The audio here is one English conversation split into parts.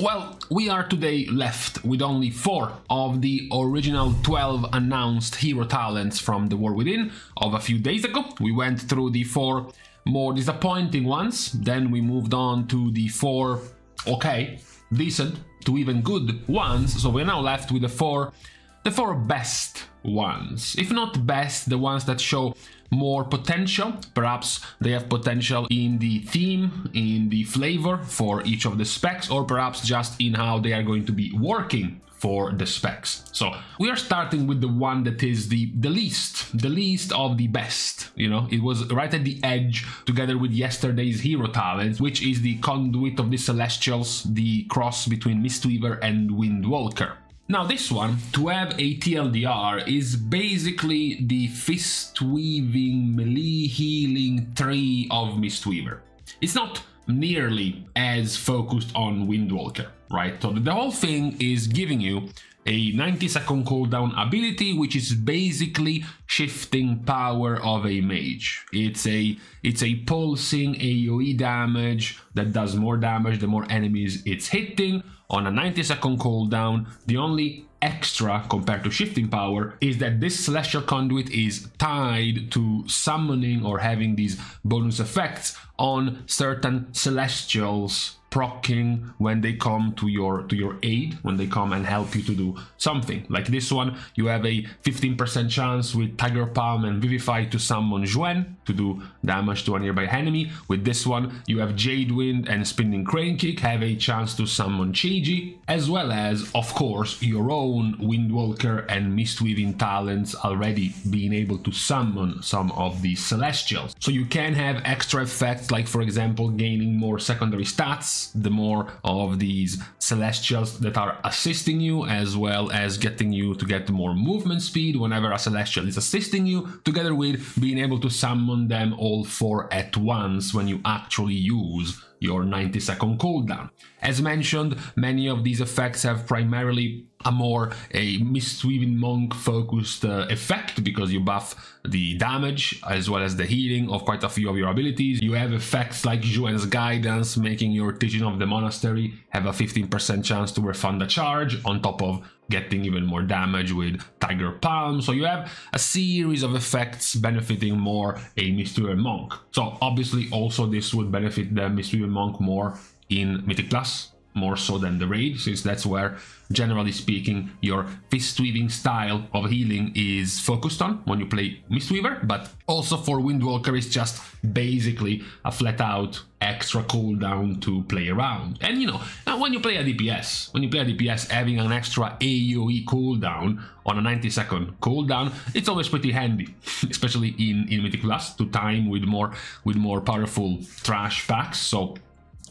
Well, we are today left with only 4 of the original 12 announced hero talents from The War Within of a few days ago. We went through the 4 more disappointing ones, then we moved on to the 4 okay, decent to even good ones, so we're now left with the 4 the 4 best ones. If not best, the ones that show more potential. Perhaps they have potential in the theme, in the flavor for each of the specs, or perhaps just in how they are going to be working for the specs. So we are starting with the one that is the, the least, the least of the best. You know, it was right at the edge together with yesterday's hero talent, which is the conduit of the Celestials, the cross between Mistweaver and Windwalker. Now this one, to have a TLDR, is basically the fist weaving melee healing tree of Mistweaver. It's not nearly as focused on Windwalker, right? So the whole thing is giving you a 90 second cooldown ability which is basically shifting power of a mage it's a it's a pulsing aoe damage that does more damage the more enemies it's hitting on a 90 second cooldown the only extra compared to shifting power is that this celestial conduit is tied to summoning or having these bonus effects on certain celestials procking when they come to your to your aid when they come and help you to do something. Like this one you have a 15% chance with tiger palm and vivify to summon Xuen to do damage to a nearby enemy. With this one you have jade wind and spinning crane kick have a chance to summon Chi-Ji as well as of course your own windwalker and mistweaving talents already being able to summon some of these celestials. So you can have extra effects like for example gaining more secondary stats the more of these celestials that are assisting you as well as getting you to get more movement speed whenever a celestial is assisting you together with being able to summon them all four at once when you actually use your 90 second cooldown. As mentioned, many of these effects have primarily a more a mistweaving monk focused uh, effect because you buff the damage as well as the healing of quite a few of your abilities. You have effects like Xuen's guidance making your teaching of the monastery have a 15% chance to refund a charge on top of getting even more damage with Tiger Palm. So you have a series of effects benefiting more a Mistweaver Monk. So obviously also this would benefit the Mistweaver Monk more in Mythic Plus more so than the raid, since that's where, generally speaking, your fist weaving style of healing is focused on when you play Mistweaver, but also for Windwalker is just basically a flat out extra cooldown to play around. And you know, when you play a DPS, when you play a DPS, having an extra AoE cooldown on a 90 second cooldown, it's always pretty handy, especially in, in Mythic Plus to time with more with more powerful trash packs. So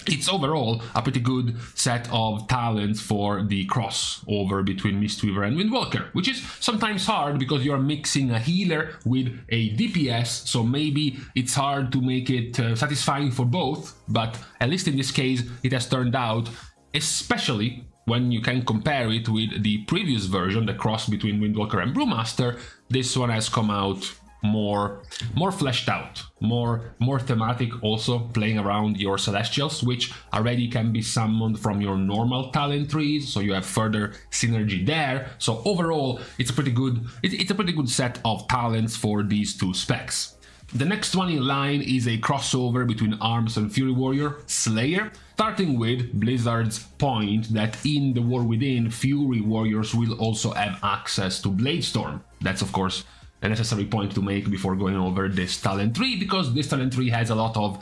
it's overall a pretty good set of talents for the crossover between Mistweaver and Windwalker, which is sometimes hard because you're mixing a healer with a DPS, so maybe it's hard to make it uh, satisfying for both, but at least in this case it has turned out, especially when you can compare it with the previous version, the cross between Windwalker and Brewmaster, this one has come out more more fleshed out more more thematic also playing around your celestials which already can be summoned from your normal talent trees. So you have further synergy there. So overall it's a pretty good it, it's a pretty good set of talents for these two specs. The next one in line is a crossover between Arms and Fury Warrior, Slayer, starting with Blizzard's point that in the War Within, Fury Warriors will also have access to Bladestorm. That's of course a necessary point to make before going over this talent tree because this talent tree has a lot of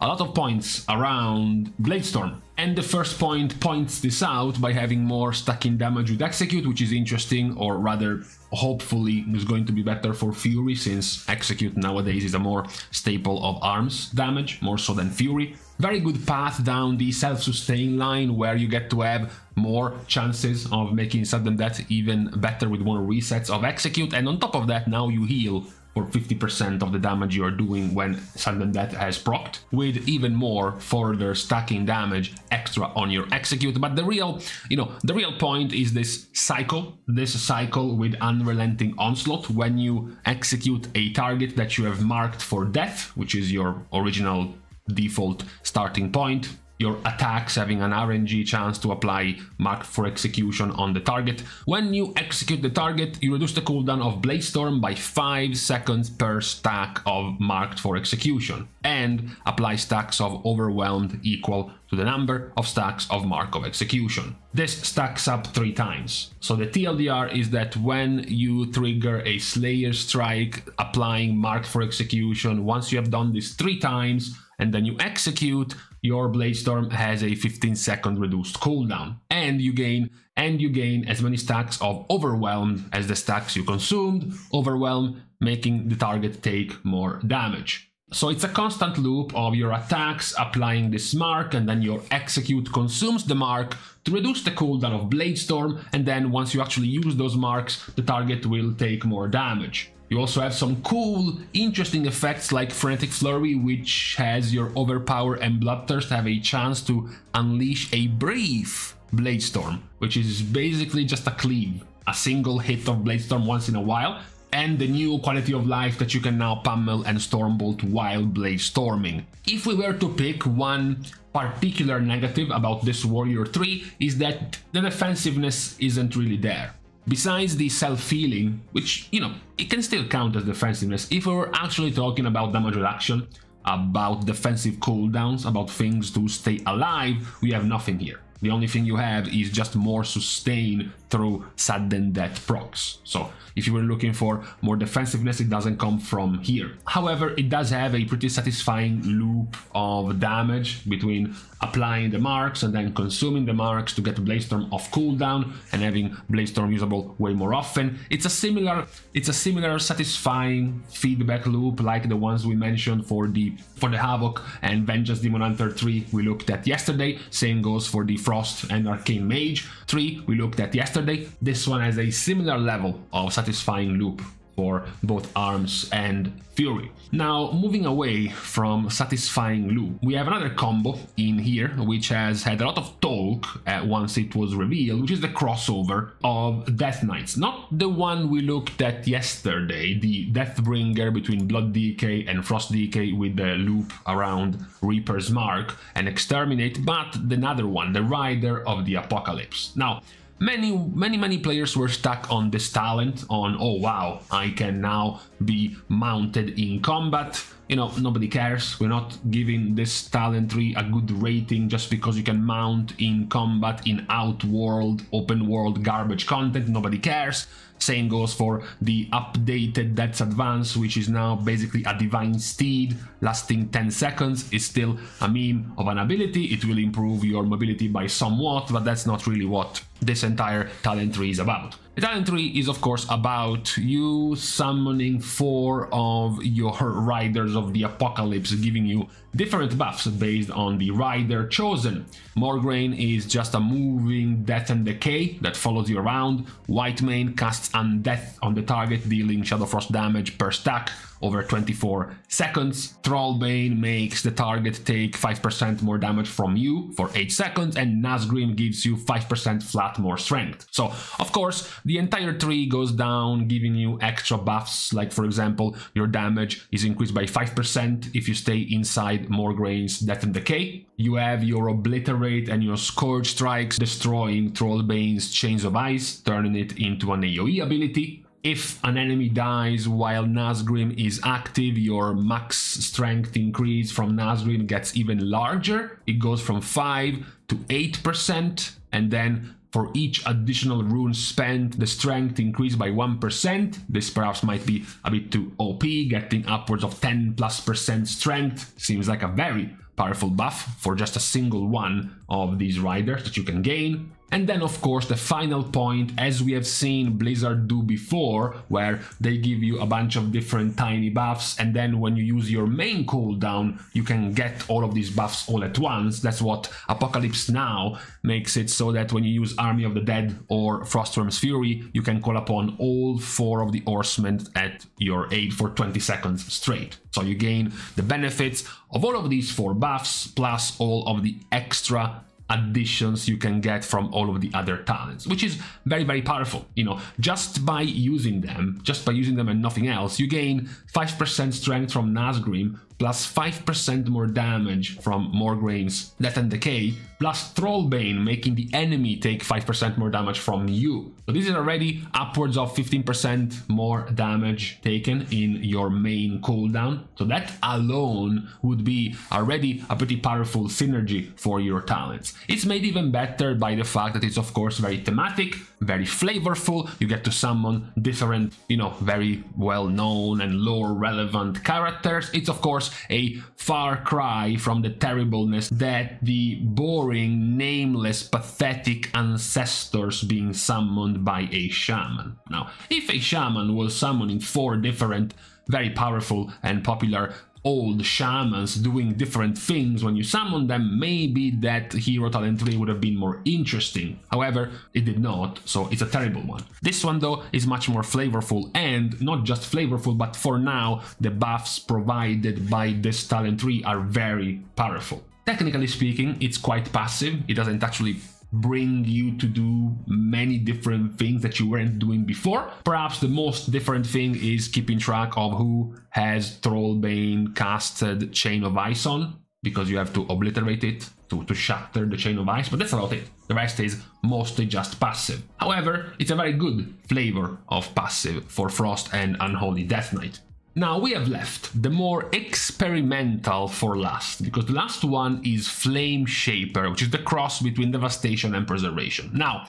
a lot of points around Bladestorm. And the first point points this out by having more stacking damage with Execute, which is interesting, or rather, hopefully, is going to be better for Fury, since Execute nowadays is a more staple of arms damage, more so than Fury. Very good path down the self-sustain line, where you get to have more chances of making sudden death even better with more resets of Execute, and on top of that, now you heal for 50% of the damage you are doing when Sudden Death has procced, with even more further stacking damage extra on your execute. But the real, you know, the real point is this cycle, this cycle with Unrelenting Onslaught, when you execute a target that you have marked for death, which is your original default starting point, your attacks having an RNG chance to apply Mark for execution on the target. When you execute the target, you reduce the cooldown of Blade Storm by 5 seconds per stack of marked for execution, and apply stacks of Overwhelmed equal to the number of stacks of Mark of Execution. This stacks up 3 times. So the TLDR is that when you trigger a Slayer Strike applying Mark for Execution, once you have done this 3 times, and then you execute, your Blade Storm has a 15 second reduced cooldown. And you gain and you gain as many stacks of Overwhelmed as the stacks you consumed, Overwhelm making the target take more damage. So it's a constant loop of your attacks applying this mark and then your execute consumes the mark to reduce the cooldown of Blade Storm and then once you actually use those marks the target will take more damage. You also have some cool, interesting effects like Frantic Flurry, which has your Overpower and Bloodthirst have a chance to unleash a brief Blade Storm, which is basically just a cleave, a single hit of Blade Storm once in a while, and the new quality of life that you can now pummel and Stormbolt while Blade Storming. If we were to pick one particular negative about this Warrior 3 is that the defensiveness isn't really there. Besides the self-healing, which, you know, it can still count as defensiveness, if we were actually talking about damage reduction, about defensive cooldowns, about things to stay alive, we have nothing here. The only thing you have is just more sustain through sudden death procs. So if you were looking for more defensiveness, it doesn't come from here. However, it does have a pretty satisfying loop of damage between applying the marks and then consuming the marks to get Blade Storm off cooldown and having Blade Storm usable way more often. It's a similar it's a similar satisfying feedback loop like the ones we mentioned for the for the Havoc and Vengeance Demon Hunter 3 we looked at yesterday. Same goes for the Frost and Arcane Mage 3 we looked at yesterday. This one has a similar level of satisfying loop for both arms and fury. Now, moving away from satisfying loop, we have another combo in here, which has had a lot of talk uh, once it was revealed, which is the crossover of Death Knights. Not the one we looked at yesterday, the Deathbringer between Blood DK and Frost DK with the loop around Reaper's Mark and Exterminate, but another one, the Rider of the Apocalypse. Now, many many many players were stuck on this talent on oh wow i can now be mounted in combat you know nobody cares we're not giving this talent tree a good rating just because you can mount in combat in outworld open world garbage content nobody cares same goes for the updated Death's Advance, which is now basically a Divine Steed lasting 10 seconds. It's still a meme of an ability. It will improve your mobility by somewhat, but that's not really what this entire talent tree is about. The talent tree is of course about you summoning four of your riders of the apocalypse, giving you different buffs based on the rider chosen. Mograine is just a moving death and decay that follows you around. White Whitemane casts undeath on the target, dealing Shadow Frost damage per stack over 24 seconds. Trollbane makes the target take 5% more damage from you for 8 seconds, and Nazgrim gives you 5% flat more strength. So, of course, the entire tree goes down, giving you extra buffs, like for example, your damage is increased by 5% if you stay inside Morgraine's Death and Decay. You have your Obliterate and your Scourge Strikes, destroying Trollbane's Chains of Ice, turning it into an AoE ability. If an enemy dies while Nazgrim is active, your max strength increase from Nazgrim gets even larger. It goes from 5 to 8%, and then for each additional rune spent, the strength increased by 1%. This perhaps might be a bit too OP, getting upwards of 10 plus percent strength. Seems like a very powerful buff for just a single one of these riders that you can gain. And then of course the final point, as we have seen Blizzard do before, where they give you a bunch of different tiny buffs and then when you use your main cooldown, you can get all of these buffs all at once. That's what Apocalypse Now makes it so that when you use Army of the Dead or Frostwyrm's Fury, you can call upon all four of the Horsemen at your aid for 20 seconds straight. So you gain the benefits of all of these four buffs plus all of the extra additions you can get from all of the other talents, which is very, very powerful. You know, just by using them, just by using them and nothing else, you gain 5% strength from Nazgrim plus 5% more damage from Morgrena's Death and Decay, plus Trollbane making the enemy take 5% more damage from you. So this is already upwards of 15% more damage taken in your main cooldown. So that alone would be already a pretty powerful synergy for your talents. It's made even better by the fact that it's of course very thematic, very flavorful. You get to summon different, you know, very well known and lore relevant characters. It's of course a far cry from the terribleness that the boring, nameless, pathetic ancestors being summoned by a shaman. Now, if a shaman was summoning four different very powerful and popular old shamans doing different things when you summon them, maybe that hero talent 3 would have been more interesting. However, it did not, so it's a terrible one. This one though is much more flavorful and not just flavorful, but for now the buffs provided by this talent 3 are very powerful. Technically speaking, it's quite passive, it doesn't actually bring you to do many different things that you weren't doing before. Perhaps the most different thing is keeping track of who has Trollbane casted Chain of Ice on, because you have to obliterate it to, to shatter the Chain of Ice, but that's about it. The rest is mostly just passive. However, it's a very good flavor of passive for Frost and Unholy Death Knight. Now we have left the more experimental for last, because the last one is Flame Shaper, which is the cross between Devastation and Preservation. Now,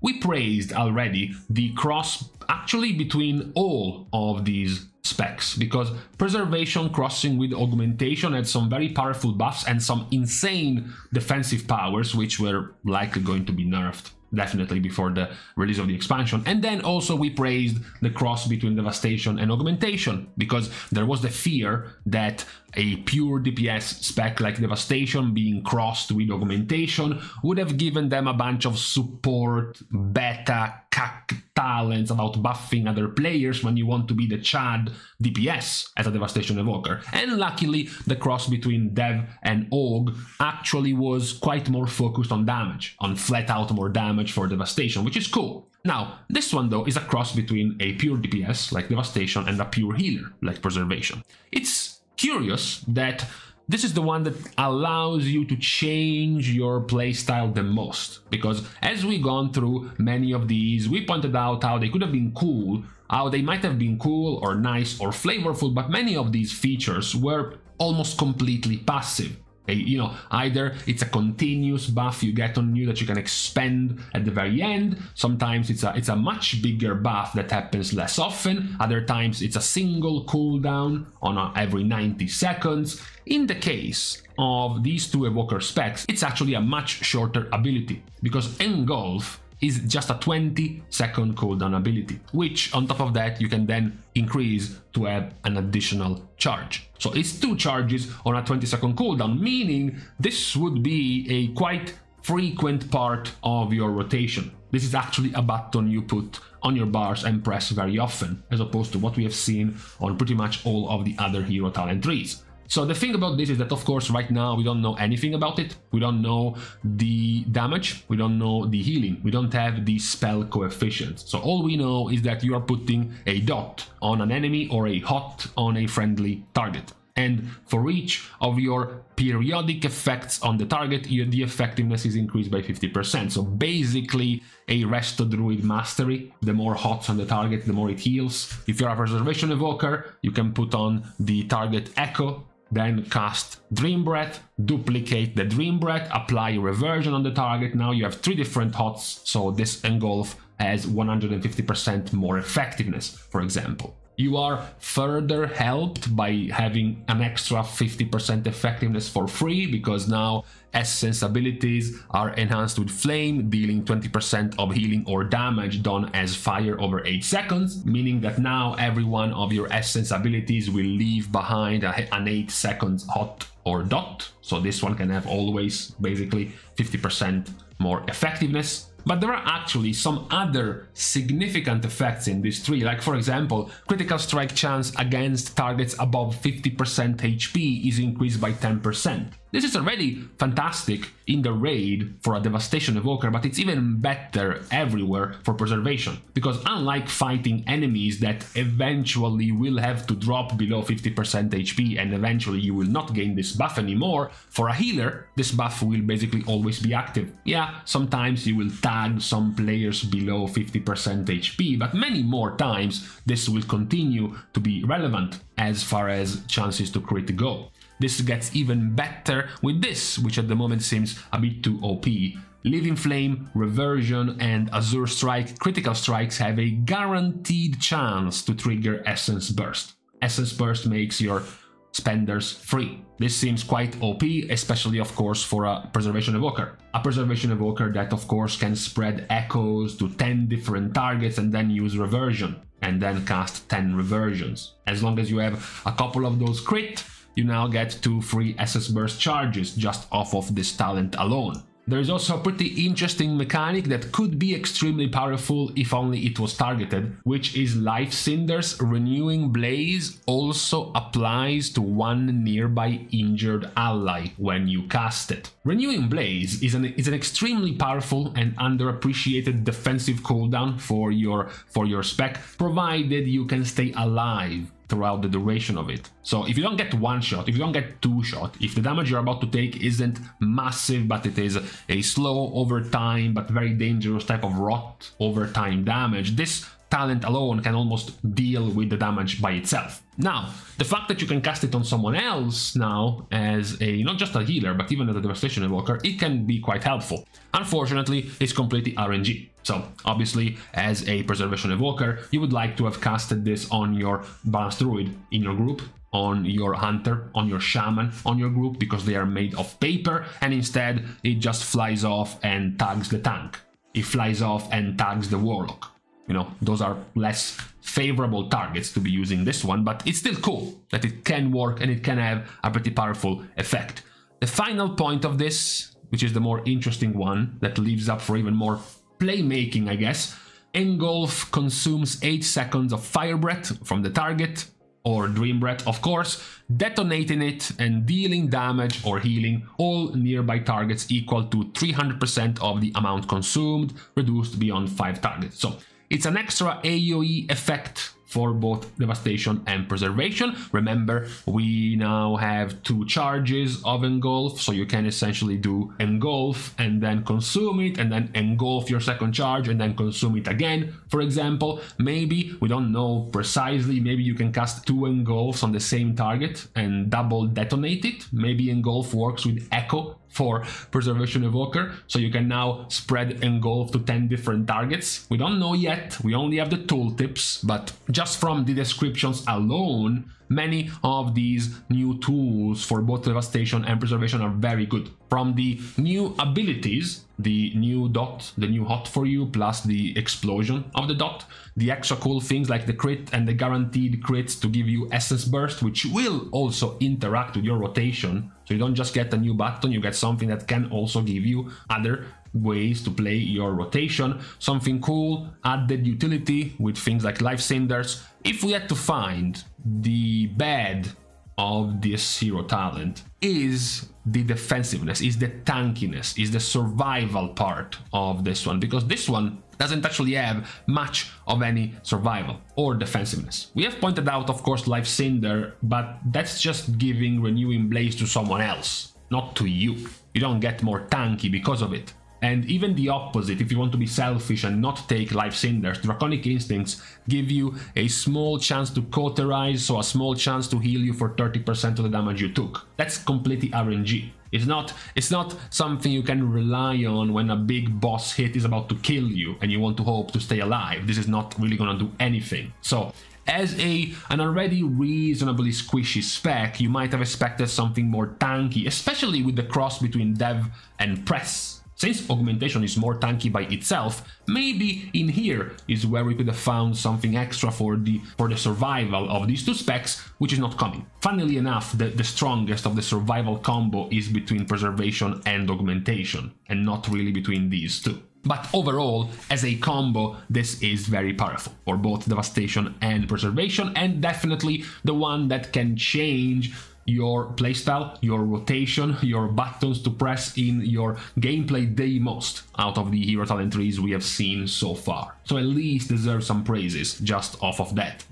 we praised already the cross actually between all of these specs, because Preservation crossing with Augmentation had some very powerful buffs and some insane defensive powers, which were likely going to be nerfed definitely before the release of the expansion. And then also we praised the cross between Devastation and Augmentation, because there was the fear that a pure DPS spec like Devastation being crossed with Augmentation would have given them a bunch of support, beta, cac talents about buffing other players when you want to be the Chad DPS as a Devastation Evoker. And luckily, the cross between Dev and Aug actually was quite more focused on damage, on flat out more damage for Devastation, which is cool. Now, this one though is a cross between a pure DPS like Devastation and a pure healer like Preservation. It's curious that this is the one that allows you to change your playstyle the most. Because as we gone through many of these, we pointed out how they could have been cool, how they might have been cool or nice or flavorful, but many of these features were almost completely passive you know, either it's a continuous buff you get on you that you can expend at the very end. Sometimes it's a it's a much bigger buff that happens less often. Other times it's a single cooldown on a, every 90 seconds. In the case of these two evoker specs, it's actually a much shorter ability because engulf is just a 20 second cooldown ability, which on top of that you can then increase to have an additional charge. So it's two charges on a 20 second cooldown, meaning this would be a quite frequent part of your rotation. This is actually a button you put on your bars and press very often, as opposed to what we have seen on pretty much all of the other hero talent trees. So the thing about this is that of course right now we don't know anything about it. We don't know the damage, we don't know the healing, we don't have the spell coefficients. So all we know is that you are putting a dot on an enemy or a hot on a friendly target. And for each of your periodic effects on the target, the effectiveness is increased by 50%. So basically a Resto Druid Mastery. The more hots on the target, the more it heals. If you're a Preservation Evoker, you can put on the target Echo then cast Dream Breath, duplicate the Dream Breath, apply Reversion on the target. Now you have three different hots, so this engulf has 150% more effectiveness, for example. You are further helped by having an extra 50% effectiveness for free because now Essence abilities are enhanced with Flame, dealing 20% of healing or damage done as fire over 8 seconds, meaning that now every one of your Essence abilities will leave behind an 8 seconds hot or dot. So this one can have always basically 50% more effectiveness but there are actually some other significant effects in this tree, like for example, critical strike chance against targets above 50% HP is increased by 10%. This is already fantastic in the raid for a Devastation Evoker, but it's even better everywhere for Preservation. Because unlike fighting enemies that eventually will have to drop below 50% HP and eventually you will not gain this buff anymore, for a healer, this buff will basically always be active. Yeah, sometimes you will tag some players below 50% HP, but many more times this will continue to be relevant as far as chances to crit go. This gets even better with this, which at the moment seems a bit too OP. Living Flame, Reversion and Azure Strike critical strikes have a guaranteed chance to trigger Essence Burst. Essence Burst makes your spenders free. This seems quite OP, especially of course for a Preservation Evoker. A Preservation Evoker that of course can spread echoes to 10 different targets and then use Reversion and then cast 10 Reversions. As long as you have a couple of those crit, you now get two free Essence Burst charges just off of this talent alone. There is also a pretty interesting mechanic that could be extremely powerful if only it was targeted, which is Life Cinder's Renewing Blaze also applies to one nearby injured ally when you cast it. Renewing Blaze is an, is an extremely powerful and underappreciated defensive cooldown for your, for your spec, provided you can stay alive throughout the duration of it. So if you don't get one shot, if you don't get two shot, if the damage you're about to take isn't massive, but it is a slow over time, but very dangerous type of rot over time damage, this talent alone can almost deal with the damage by itself. Now, the fact that you can cast it on someone else now as a not just a healer, but even as a devastation evoker, it can be quite helpful. Unfortunately, it's completely RNG. So obviously, as a preservation evoker, you would like to have casted this on your balanced druid in your group, on your hunter, on your shaman, on your group, because they are made of paper, and instead it just flies off and tags the tank. It flies off and tags the warlock. You know, those are less favorable targets to be using this one, but it's still cool that it can work and it can have a pretty powerful effect. The final point of this, which is the more interesting one, that leaves up for even more playmaking, I guess, Engulf consumes 8 seconds of fire breath from the target, or Dream Breath, of course, detonating it and dealing damage or healing all nearby targets equal to 300% of the amount consumed, reduced beyond 5 targets. So it's an extra AoE effect for both devastation and preservation. Remember, we now have two charges of engulf, so you can essentially do engulf and then consume it, and then engulf your second charge and then consume it again. For example, maybe we don't know precisely, maybe you can cast two engulfs on the same target and double detonate it. Maybe engulf works with echo for Preservation Evoker, so you can now spread Engulf to 10 different targets. We don't know yet, we only have the tooltips, but just from the descriptions alone, many of these new tools for both Devastation and Preservation are very good. From the new abilities, the new dot, the new hot for you, plus the explosion of the dot, the extra cool things like the crit and the guaranteed crits to give you Essence Burst, which will also interact with your rotation so you don't just get a new button, you get something that can also give you other ways to play your rotation. Something cool, added utility with things like Life Cinders. If we had to find the bad of this hero talent is the defensiveness, is the tankiness, is the survival part of this one. Because this one doesn't actually have much of any survival or defensiveness. We have pointed out, of course, Life Cinder, but that's just giving Renewing Blaze to someone else, not to you. You don't get more tanky because of it. And even the opposite, if you want to be selfish and not take Life Cinders, Draconic Instincts give you a small chance to cauterize, so a small chance to heal you for 30% of the damage you took. That's completely RNG. It's not, it's not something you can rely on when a big boss hit is about to kill you and you want to hope to stay alive. This is not really gonna do anything. So as a an already reasonably squishy spec, you might have expected something more tanky, especially with the cross between dev and press since augmentation is more tanky by itself, maybe in here is where we could have found something extra for the for the survival of these two specs, which is not coming. Funnily enough, the, the strongest of the survival combo is between preservation and augmentation, and not really between these two. But overall, as a combo, this is very powerful for both devastation and preservation, and definitely the one that can change your playstyle, your rotation, your buttons to press in your gameplay the most out of the hero talent trees we have seen so far. So at least deserve some praises just off of that.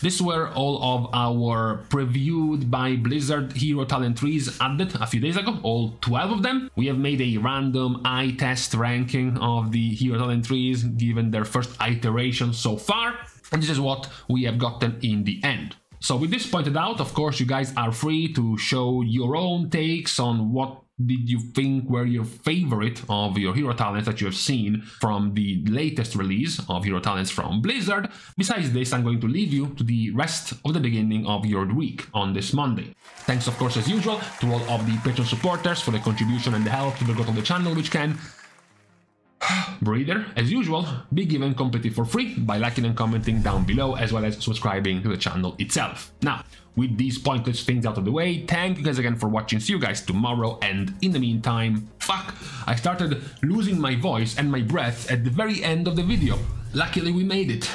These were all of our previewed by Blizzard hero talent trees added a few days ago, all 12 of them. We have made a random eye test ranking of the hero talent trees given their first iteration so far, and this is what we have gotten in the end. So with this pointed out, of course, you guys are free to show your own takes on what did you think were your favorite of your hero talents that you have seen from the latest release of hero talents from Blizzard? Besides this, I'm going to leave you to the rest of the beginning of your week on this Monday. Thanks, of course, as usual, to all of the Patreon supporters for the contribution and the help to the growth of the channel, which can Breather, as usual, be given completely for free by liking and commenting down below, as well as subscribing to the channel itself. Now, with these pointless things out of the way, thank you guys again for watching, see you guys tomorrow, and in the meantime, fuck, I started losing my voice and my breath at the very end of the video. Luckily we made it.